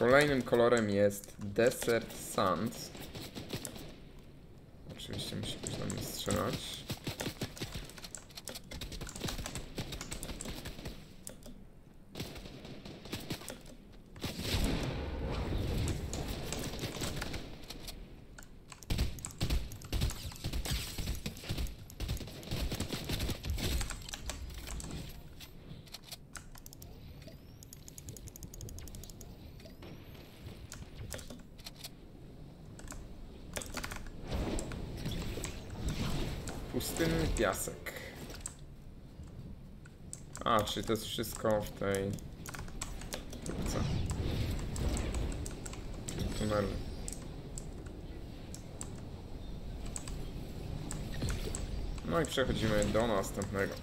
Kolejnym kolorem jest Desert Sands. Oczywiście musi być na mnie strzelać. Pustynny piasek. A, czyli to jest wszystko w tej... Co? Tunelu. No i przechodzimy do następnego.